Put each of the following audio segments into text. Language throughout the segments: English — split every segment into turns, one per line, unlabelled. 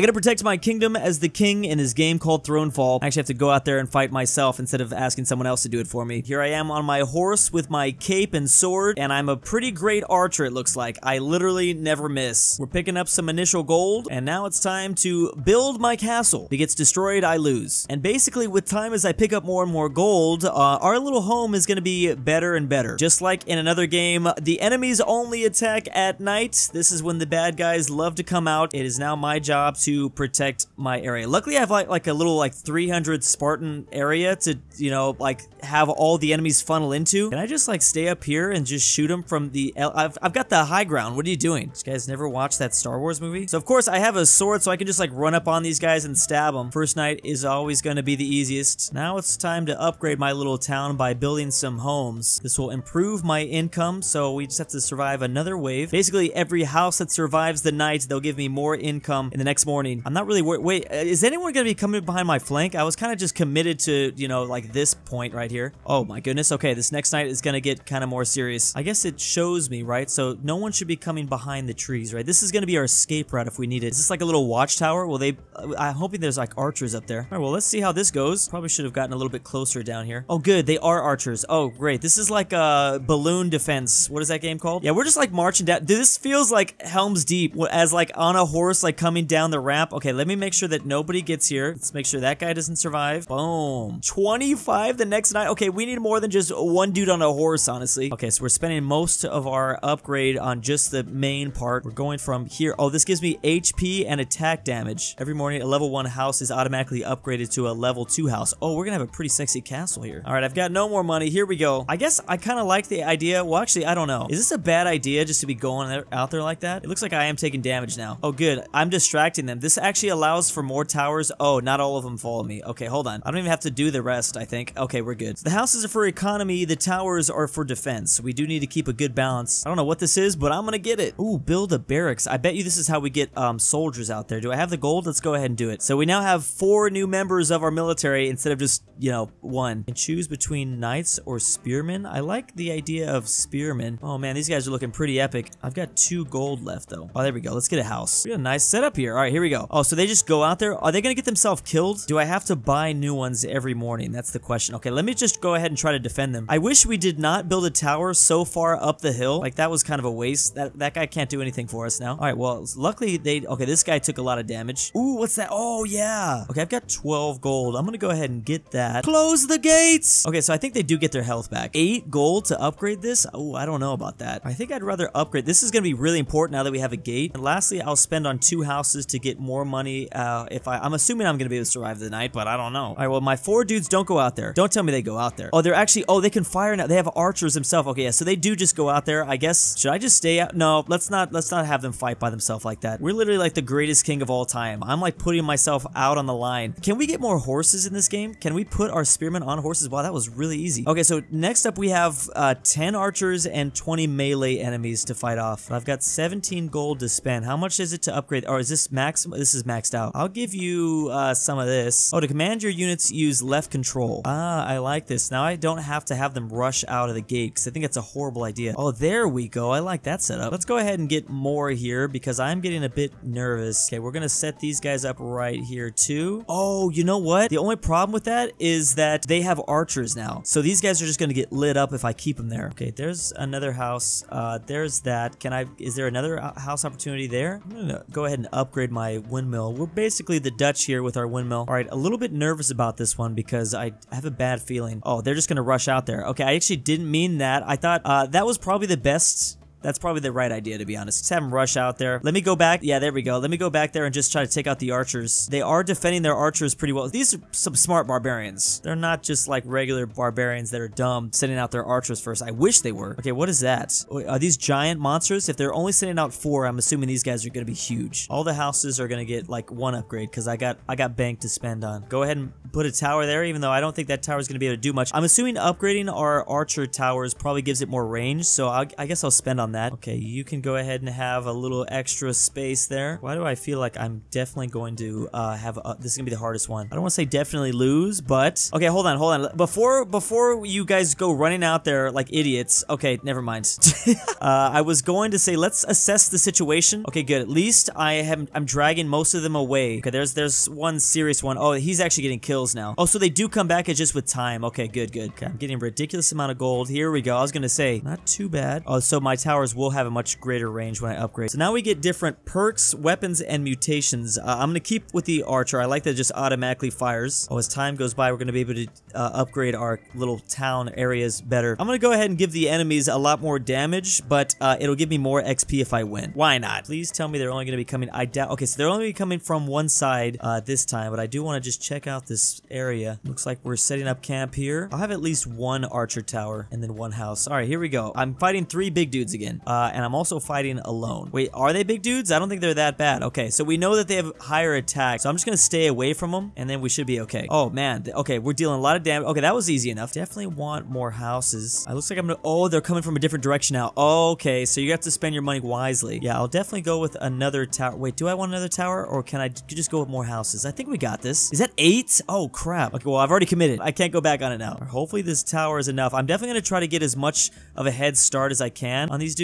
I gotta protect my kingdom as the king in his game called Thronefall. I actually have to go out there and fight myself instead of asking someone else to do it for me. Here I am on my horse with my cape and sword, and I'm a pretty great archer it looks like. I literally never miss. We're picking up some initial gold, and now it's time to build my castle. If it gets destroyed, I lose. And basically, with time as I pick up more and more gold, uh, our little home is gonna be better and better. Just like in another game, the enemies only attack at night. This is when the bad guys love to come out. It is now my job to protect my area. Luckily, I have like, like a little like 300 Spartan area to, you know, like have all the enemies funnel into. Can I just like stay up here and just shoot them from the... I've, I've got the high ground. What are you doing? This guys never watched that Star Wars movie? So of course I have a sword so I can just like run up on these guys and stab them. First night is always going to be the easiest. Now it's time to upgrade my little town by building some homes. This will improve my income so we just have to survive another wave. Basically every house that survives the night they'll give me more income in the next morning. I'm not really worried. Wait, uh, is anyone going to be coming behind my flank? I was kind of just committed to, you know, like this point right here. Oh my goodness. Okay, this next night is going to get kind of more serious. I guess it shows me, right? So no one should be coming behind the trees, right? This is going to be our escape route if we need it. Is this like a little watchtower? Well, they... Uh, I'm hoping there's like archers up there. All right, well, let's see how this goes. Probably should have gotten a little bit closer down here. Oh, good. They are archers. Oh, great. This is like a balloon defense. What is that game called? Yeah, we're just like marching down. This feels like Helm's Deep as like on a horse like coming down the ramp. Okay, let me make sure that nobody gets here. Let's make sure that guy doesn't survive. Boom. 25 the next night. Okay, we need more than just one dude on a horse, honestly. Okay, so we're spending most of our upgrade on just the main part. We're going from here. Oh, this gives me HP and attack damage. Every morning, a level 1 house is automatically upgraded to a level 2 house. Oh, we're gonna have a pretty sexy castle here. All right, I've got no more money. Here we go. I guess I kind of like the idea. Well, actually, I don't know. Is this a bad idea just to be going out there like that? It looks like I am taking damage now. Oh, good. I'm distracting them. This actually allows for more towers. Oh, not all of them follow me. Okay, hold on. I don't even have to do the rest, I think. Okay, we're good. So the houses are for economy. The towers are for defense. We do need to keep a good balance. I don't know what this is, but I'm gonna get it. Ooh, build a barracks. I bet you this is how we get um, soldiers out there. Do I have the gold? Let's go ahead and do it. So we now have four new members of our military instead of just, you know, one. And choose between knights or spearmen. I like the idea of spearmen. Oh man, these guys are looking pretty epic. I've got two gold left though. Oh, there we go. Let's get a house. We got a nice setup here. All right, here we go. Oh, so they just go out there. Are they gonna get themselves killed? Do I have to buy new ones every morning? That's the question. Okay, let me just go ahead and try to defend them. I wish we did not build a tower so far up the hill. Like that was kind of a waste. That that guy can't do anything for us now. All right, well, luckily they okay, this guy took a lot of damage. Ooh, what's that? Oh, yeah. Okay, I've got 12 gold. I'm gonna go ahead and get that. Close the gates. Okay, so I think they do get their health back. 8 gold to upgrade this? Oh, I don't know about that. I think I'd rather upgrade. This is gonna be really important now that we have a gate. And lastly, I'll spend on two houses to get more money uh, if I I'm assuming I'm gonna be able to survive the night, but I don't know. All right, well, my four dudes don't go out there. Don't tell me they go out there. Oh, they're actually, oh, they can fire now. They have archers themselves. Okay, yeah, so they do just go out there. I guess, should I just stay out? No, let's not, let's not have them fight by themselves like that. We're literally like the greatest king of all time. I'm like putting myself out on the line. Can we get more horses in this game? Can we put our spearmen on horses? Wow, that was really easy. Okay, so next up we have uh, 10 archers and 20 melee enemies to fight off. I've got 17 gold to spend. How much is it to upgrade? Or is this max? This is maxed out. I'll give you uh, some of this. Oh, to command your units, use left control. Ah, I like this. Now I don't have to have them rush out of the gate because I think that's a horrible idea. Oh, there we go. I like that setup. Let's go ahead and get more here because I'm getting a bit nervous. Okay, we're going to set these guys up right here too. Oh, you know what? The only problem with that is that they have archers now. So these guys are just going to get lit up if I keep them there. Okay, there's another house. Uh, there's that. Can I, is there another uh, house opportunity there? I'm going to go ahead and upgrade my windmill. We're basically the Dutch here with our windmill. All right, a little bit nervous about this one because I have a bad feeling. Oh, they're just going to rush out there. Okay, I actually didn't mean that. I thought uh, that was probably the best that's probably the right idea, to be honest. Just have them rush out there. Let me go back. Yeah, there we go. Let me go back there and just try to take out the archers. They are defending their archers pretty well. These are some smart barbarians. They're not just like regular barbarians that are dumb sending out their archers first. I wish they were. Okay, what is that? Are these giant monsters? If they're only sending out four, I'm assuming these guys are going to be huge. All the houses are going to get like one upgrade because I got I got bank to spend on. Go ahead and put a tower there, even though I don't think that tower is going to be able to do much. I'm assuming upgrading our archer towers probably gives it more range, so I'll, I guess I'll spend on on that. Okay, you can go ahead and have a little extra space there. Why do I feel like I'm definitely going to uh, have a, this is gonna be the hardest one? I don't want to say definitely lose, but okay, hold on, hold on. Before before you guys go running out there like idiots. Okay, never mind. uh, I was going to say let's assess the situation. Okay, good. At least I have I'm dragging most of them away. Okay, there's there's one serious one. Oh, he's actually getting kills now. Oh, so they do come back. It's just with time. Okay, good, good. Okay, I'm getting ridiculous amount of gold. Here we go. I was gonna say not too bad. Oh, so my towers will have a much greater range when I upgrade. So now we get different perks, weapons, and mutations. Uh, I'm gonna keep with the archer. I like that it just automatically fires. Oh, as time goes by, we're gonna be able to uh, upgrade our little town areas better. I'm gonna go ahead and give the enemies a lot more damage, but uh, it'll give me more XP if I win. Why not? Please tell me they're only gonna be coming. I doubt. Okay, so they're only coming from one side uh, this time, but I do want to just check out this area. Looks like we're setting up camp here. I'll have at least one archer tower and then one house. All right, here we go. I'm fighting three big dudes again, uh, and I'm also fighting alone. Wait, are they big dudes? I don't think they're that bad. Okay, so we know that they have higher attack, so I'm just gonna stay away from them, and then we should be okay. Oh man, okay, we're dealing a lot of damage. Okay, that was easy enough. Definitely want more houses. It looks like I'm gonna. Oh, they're coming from a different direction now. Okay, so you have to spend your money wisely. Yeah, I'll definitely go with another tower. Wait, do I want another tower, or can I just go with more houses? I think we got this. Is that eight? Oh crap. Okay, well I've already committed. I can't go back on it now. Hopefully this tower is enough. I'm definitely gonna try to get as much of a head start as I can on these dudes.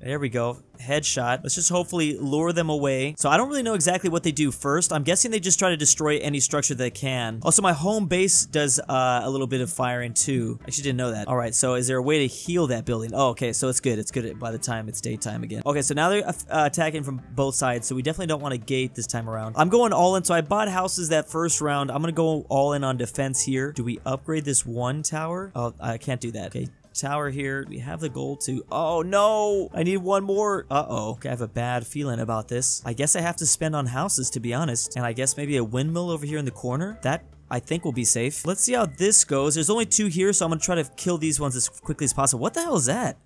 There we go headshot. Let's just hopefully lure them away. So I don't really know exactly what they do first. I'm guessing they just try to destroy any structure they can. Also, my home base does uh, a little bit of firing too. I actually didn't know that. All right, so is there a way to heal that building? Oh, okay, so it's good. It's good by the time it's daytime again. Okay, so now they're uh, attacking from both sides, so we definitely don't want to gate this time around. I'm going all in, so I bought houses that first round. I'm going to go all in on defense here. Do we upgrade this one tower? Oh, I can't do that. Okay, tower here. We have the gold too. Oh no! I need one more. Uh-oh. Okay, I have a bad feeling about this. I guess I have to spend on houses to be honest. And I guess maybe a windmill over here in the corner? That I think we'll be safe. Let's see how this goes. There's only two here, so I'm gonna try to kill these ones as quickly as possible. What the hell is that?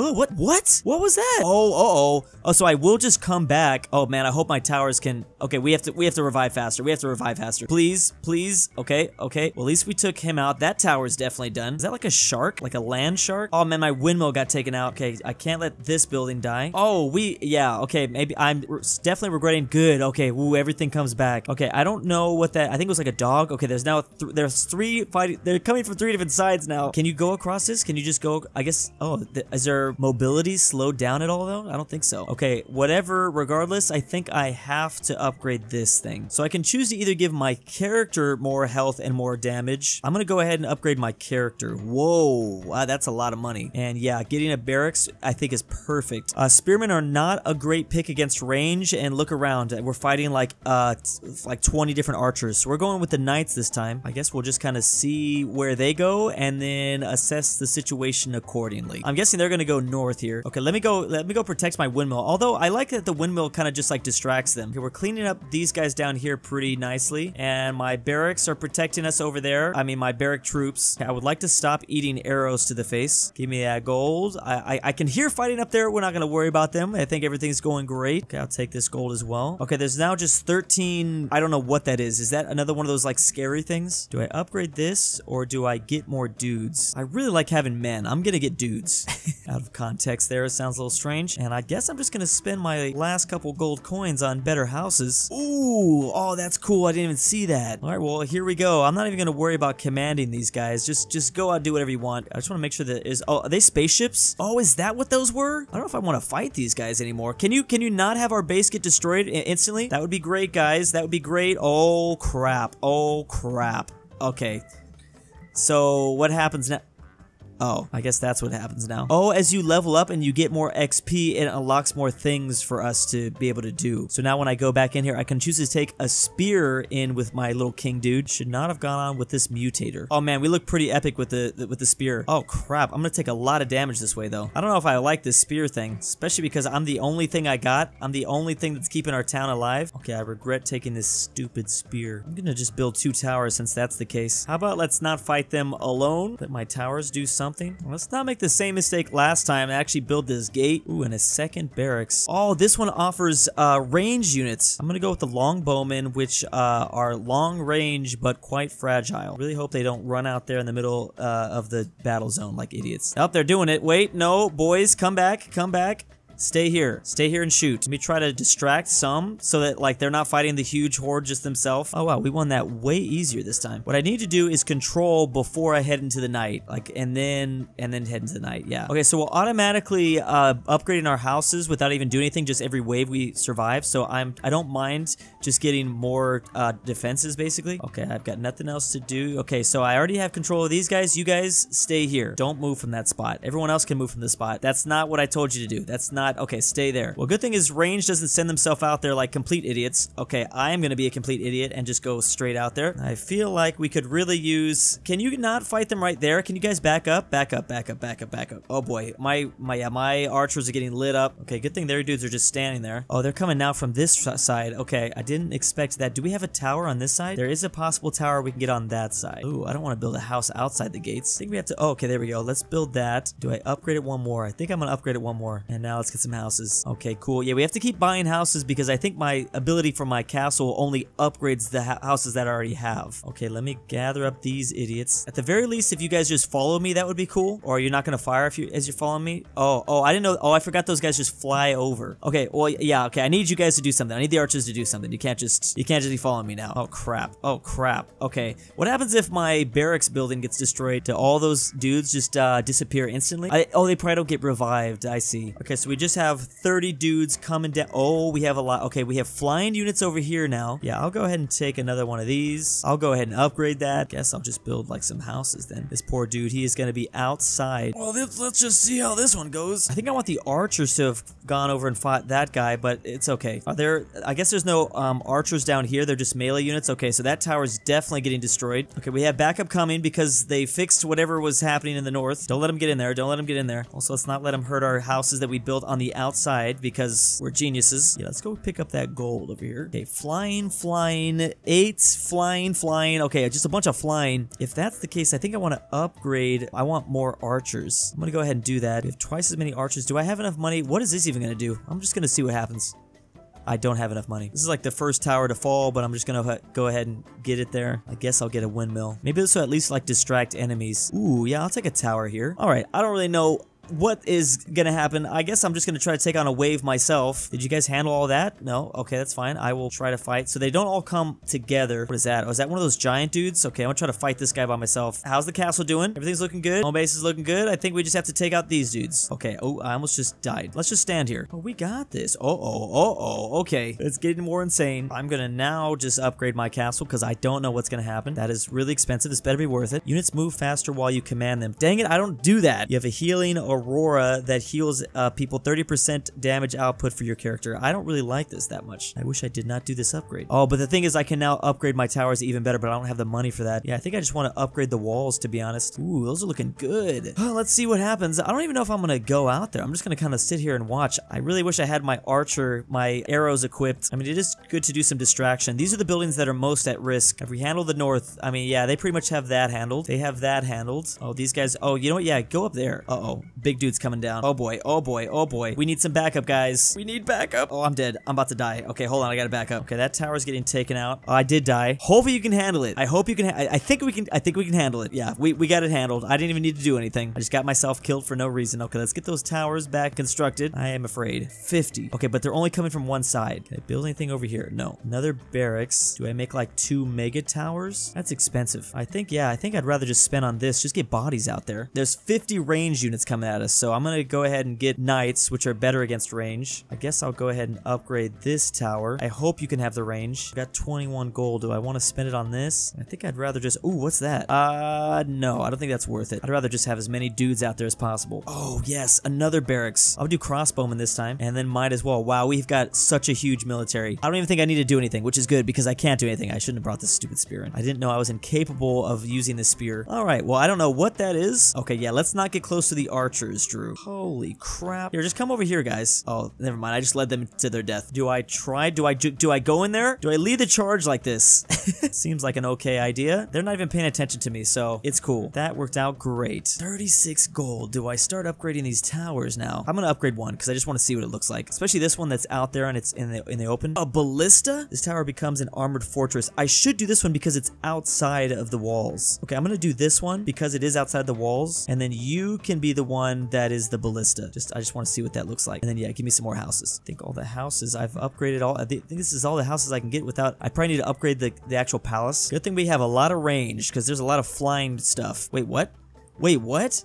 Oh, what? What? What was that? Oh, oh, oh. Oh, so I will just come back. Oh man, I hope my towers can. Okay, we have to. We have to revive faster. We have to revive faster. Please, please. Okay, okay. Well, at least we took him out. That tower is definitely done. Is that like a shark? Like a land shark? Oh man, my windmill got taken out. Okay, I can't let this building die. Oh, we. Yeah. Okay, maybe I'm definitely regretting. Good. Okay. Woo, everything comes back. Okay, I don't know what that. I think it was like a dog. Okay, there's now th there's three fighting. They're coming from three different sides now. Can you go across this? Can you just go? I guess. Oh, th is there mobility slowed down at all though? I don't think so. Okay, whatever, regardless, I think I have to upgrade this thing. So I can choose to either give my character more health and more damage. I'm gonna go ahead and upgrade my character. Whoa, wow, that's a lot of money. And yeah, getting a barracks I think is perfect. Uh, spearmen are not a great pick against range and look around. We're fighting like uh like 20 different archers. So we're going with the knights this time. I guess we'll just kind of see where they go and then assess the situation accordingly. I'm guessing they're gonna go north here. Okay, let me go let me go protect my windmill. Although I like that the windmill kind of just like distracts them. Okay, we're cleaning up these guys down here pretty nicely. And my barracks are protecting us over there. I mean my barrack troops. Okay, I would like to stop eating arrows to the face. Give me that gold. I, I, I can hear fighting up there. We're not gonna worry about them. I think everything's going great. Okay, I'll take this gold as well. Okay, there's now just 13. I don't know what that is. Is that another one of those like scary things? Do I upgrade this or do I get more dudes? I really like having men. I'm gonna get dudes. Out of context there, it sounds a little strange. And I guess I'm just gonna spend my last couple gold coins on better houses. Ooh, oh, that's cool. I didn't even see that. All right, well, here we go. I'm not even gonna worry about commanding these guys. Just, just go out, do whatever you want. I just want to make sure that is. Oh, are they spaceships? Oh, is that what those were? I don't know if I want to fight these guys anymore. Can you, can you not have our base get destroyed instantly? That would be great, guys. That would be great. Oh crap. Oh crap. Okay. So what happens now? Oh, I guess that's what happens now. Oh, as you level up and you get more XP, it unlocks more things for us to be able to do. So now when I go back in here, I can choose to take a spear in with my little king dude. Should not have gone on with this mutator. Oh man, we look pretty epic with the, the with the spear. Oh crap, I'm gonna take a lot of damage this way though. I don't know if I like this spear thing, especially because I'm the only thing I got. I'm the only thing that's keeping our town alive. Okay, I regret taking this stupid spear. I'm gonna just build two towers since that's the case. How about let's not fight them alone? Let my towers do something something. Let's not make the same mistake last time and actually build this gate. Ooh, and a second barracks. Oh, this one offers uh, range units. I'm gonna go with the longbowmen, which uh, are long range but quite fragile. Really hope they don't run out there in the middle uh, of the battle zone like idiots. Oh, they're doing it. Wait, no, boys, come back, come back. Stay here. Stay here and shoot. Let me try to distract some so that like they're not fighting the huge horde just themselves. Oh wow, we won that way easier this time. What I need to do is control before I head into the night. Like and then and then head into the night. Yeah. Okay, so we'll automatically uh upgrading our houses without even doing anything just every wave we survive. So I'm I don't mind just getting more uh defenses basically. Okay, I've got nothing else to do. Okay, so I already have control of these guys. You guys stay here. Don't move from that spot. Everyone else can move from the spot. That's not what I told you to do. That's not not? Okay, stay there. Well, good thing is range doesn't send themselves out there like complete idiots. Okay, I am going to be a complete idiot and just go straight out there. I feel like we could really use... Can you not fight them right there? Can you guys back up? Back up, back up, back up, back up. Oh boy, my my yeah, my archers are getting lit up. Okay, good thing their dudes are just standing there. Oh, they're coming now from this side. Okay, I didn't expect that. Do we have a tower on this side? There is a possible tower we can get on that side. Ooh, I don't want to build a house outside the gates. I think we have to... Oh, okay, there we go. Let's build that. Do I upgrade it one more? I think I'm going to upgrade it one more. And now let's get some houses. Okay, cool. Yeah, we have to keep buying houses because I think my ability for my castle only upgrades the houses that I already have. Okay, let me gather up these idiots. At the very least, if you guys just follow me, that would be cool. Or you're not to fire if you as you're following me? Oh, oh, I didn't know. Oh, I forgot those guys just fly over. Okay, well, yeah, okay. I need you guys to do something. I need the archers to do something. You can't just, you can't just be following me now. Oh, crap. Oh, crap. Okay. What happens if my barracks building gets destroyed? Do all those dudes just uh, disappear instantly? I, oh, they probably don't get revived. I see. Okay, so we just have 30 dudes coming down. Oh, we have a lot. Okay, we have flying units over here now. Yeah, I'll go ahead and take another one of these. I'll go ahead and upgrade that. Guess I'll just build like some houses then. This poor dude, he is going to be outside. Well, let's just see how this one goes. I think I want the archers to have gone over and fought that guy, but it's okay. Are there, I guess there's no um, archers down here. They're just melee units. Okay, so that tower is definitely getting destroyed. Okay, we have backup coming because they fixed whatever was happening in the north. Don't let them get in there. Don't let them get in there. Also, let's not let them hurt our houses that we built on the outside because we're geniuses. Yeah, let's go pick up that gold over here. Okay, flying, flying, eight, flying, flying. Okay, just a bunch of flying. If that's the case, I think I want to upgrade. I want more archers. I'm going to go ahead and do that. We have twice as many archers. Do I have enough money? What is this even going to do? I'm just going to see what happens. I don't have enough money. This is like the first tower to fall, but I'm just gonna go ahead and get it there. I guess I'll get a windmill. Maybe this will at least like distract enemies. Ooh, yeah, I'll take a tower here. All right, I don't really know what is gonna happen? I guess I'm just gonna try to take on a wave myself. Did you guys handle all that? No? Okay, that's fine. I will try to fight. So they don't all come together. What is that? Oh, is that one of those giant dudes? Okay, I'm gonna try to fight this guy by myself. How's the castle doing? Everything's looking good? Home base is looking good? I think we just have to take out these dudes. Okay, oh, I almost just died. Let's just stand here. Oh, we got this. Oh, oh, oh, oh, okay. It's getting more insane. I'm gonna now just upgrade my castle because I don't know what's gonna happen. That is really expensive. This better be worth it. Units move faster while you command them. Dang it, I don't do that. You have a healing aurora that heals uh, people 30% damage output for your character. I don't really like this that much. I wish I did not do this upgrade. Oh, but the thing is I can now upgrade my towers even better, but I don't have the money for that. Yeah, I think I just want to upgrade the walls, to be honest. Ooh, those are looking good. Let's see what happens. I don't even know if I'm going to go out there. I'm just going to kind of sit here and watch. I really wish I had my archer, my arrows equipped. I mean, it is good to do some distraction. These are the buildings that are most at risk. If we handle the north, I mean, yeah, they pretty much have that handled. They have that handled. Oh, these guys. Oh, you know what? Yeah, go up there. Uh-oh. Big dude's coming down. Oh boy, oh boy, oh boy. We need some backup, guys. We need backup. Oh, I'm dead. I'm about to die. Okay, hold on, I gotta back up. Okay, that tower's getting taken out. Oh, I did die. Hopefully you can handle it. I hope you can, I, I, think we can, I think we can handle it. Yeah, we, we got it handled. I didn't even need to do anything. I just got myself killed for no reason. Okay, let's get those towers back constructed. I am afraid. 50. Okay, but they're only coming from one side. Can I build anything over here? No. Another barracks. Do I make like two mega towers? That's expensive. I think, yeah, I think I'd rather just spend on this. Just get bodies out there. There's 50 range units coming at us, so I'm gonna go ahead and get knights, which are better against range. I guess I'll go ahead and upgrade this tower. I hope you can have the range. I got 21 gold. Do I want to spend it on this? I think I'd rather just... Ooh, what's that? Uh, no, I don't think that's worth it. I'd rather just have as many dudes out there as possible. Oh, yes, another barracks. I'll do crossbowmen this time, and then might as well. Wow, we've got such a huge military. I don't even think I need to do anything, which is good because I can't do anything. I shouldn't have brought this stupid spear in. I didn't know I was incapable of using the spear. All right, well, I don't know what that is. Okay, yeah, let's not get close to the archers, Drew. Holy crap. Here, just come over here, guys. Oh, never mind. I just led them to their death. Do I try? Do I do, do I go in there? Do I lead the charge like this? Seems like an okay idea. They're not even paying attention to me, so it's cool. That worked out great. 36 gold. Do I start upgrading these towers now? I'm gonna upgrade one because I just want to see what it looks like. Especially this one that's out there and it's in the in the open. A ballista? This tower becomes an armored fortress. I should do this one because it's outside of the walls. Okay, I'm gonna do this one because it is outside the walls, and then you can be the one that is the ballista. Just I just want to see what that looks like. And then yeah, give me some more houses. I think all the houses I've upgraded all. I think this is all the houses I can get without. I probably need to upgrade the the actual palace. Good thing we have a lot of range because there's a lot of flying stuff. Wait, what? Wait, what?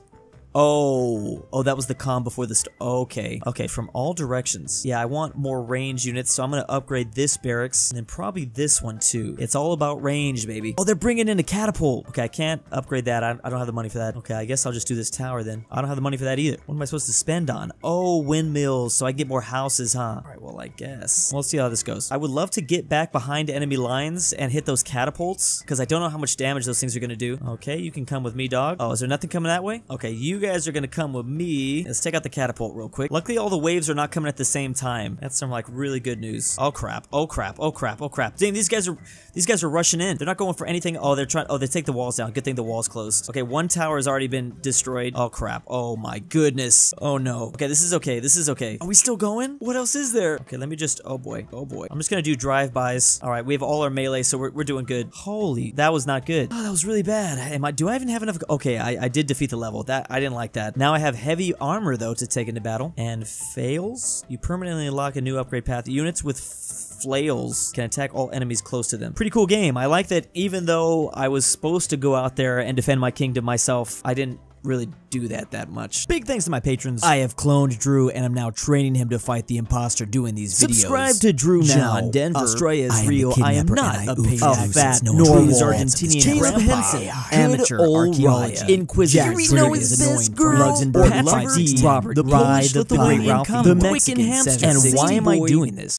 Oh, oh, that was the com before the st- Okay, okay, from all directions. Yeah, I want more range units, so I'm gonna upgrade this barracks and then probably this one too. It's all about range, baby. Oh, they're bringing in a catapult. Okay, I can't upgrade that. I, I don't have the money for that. Okay, I guess I'll just do this tower then. I don't have the money for that either. What am I supposed to spend on? Oh, windmills, so I get more houses, huh? All right, well, I guess. We'll see how this goes. I would love to get back behind enemy lines and hit those catapults because I don't know how much damage those things are gonna do. Okay, you can come with me, dog. Oh, is there nothing coming that way? Okay, you guys are gonna come with me. Let's take out the catapult real quick. Luckily, all the waves are not coming at the same time. That's some like really good news. Oh crap! Oh crap! Oh crap! Oh crap! Dang, these guys are these guys are rushing in. They're not going for anything. Oh, they're trying. Oh, they take the walls down. Good thing the walls closed. Okay, one tower has already been destroyed. Oh crap! Oh my goodness! Oh no. Okay, this is okay. This is okay. Are we still going? What else is there? Okay, let me just. Oh boy. Oh boy. I'm just gonna do drive-bys. All right, we have all our melee, so we're we're doing good. Holy, that was not good. Oh, that was really bad. Am I? Do I even have enough? Okay, I I did defeat the level. That I didn't like that. Now I have heavy armor, though, to take into battle. And flails? You permanently unlock a new upgrade path. Units with flails can attack all enemies close to them. Pretty cool game. I like that even though I was supposed to go out there and defend my kingdom myself, I didn't really do that that much. Big thanks to my patrons.
I have cloned Drew and I'm now training him to fight the imposter doing these videos.
Subscribe to Drew now.
John Denver.
Australia is
I
real. I am not
and I
a
tags
fat,
no
normal Argentinian grandpa.
Henson,
Amateur
good old
archaeologist.
Ryan,
Inquisitor.
Jack
know
is annoying
girl.
Luxembourg,
Patrick
Lifetime,
D.
Robert
The
Rye, the
Lithuanian Ralphie, the Mexican And why am I doing this?